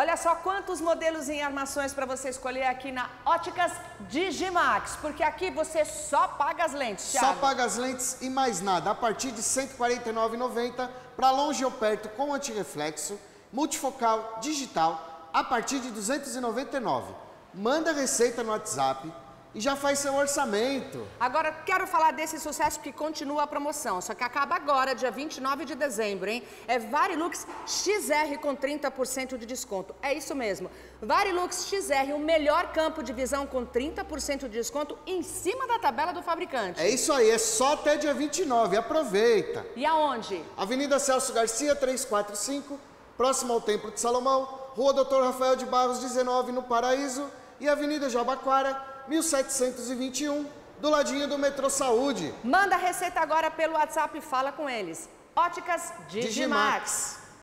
Olha só quantos modelos em armações para você escolher aqui na Óticas Digimax, porque aqui você só paga as lentes, Thiago. Só paga as lentes e mais nada, a partir de R$ 149,90 para longe ou perto com antirreflexo, multifocal, digital, a partir de R$ 299. Manda receita no WhatsApp e já faz seu orçamento. Agora, quero falar desse sucesso que continua a promoção, só que acaba agora, dia 29 de dezembro, hein? É Varilux XR com 30% de desconto. É isso mesmo. Varilux XR, o melhor campo de visão com 30% de desconto em cima da tabela do fabricante. É isso aí, é só até dia 29, aproveita. E aonde? Avenida Celso Garcia, 345, próximo ao Templo de Salomão, Rua Doutor Rafael de Barros, 19, no Paraíso, e Avenida Jabaquara, 1721, do ladinho do metrô Saúde. Manda a receita agora pelo WhatsApp e fala com eles. Óticas Digimax. Digimax.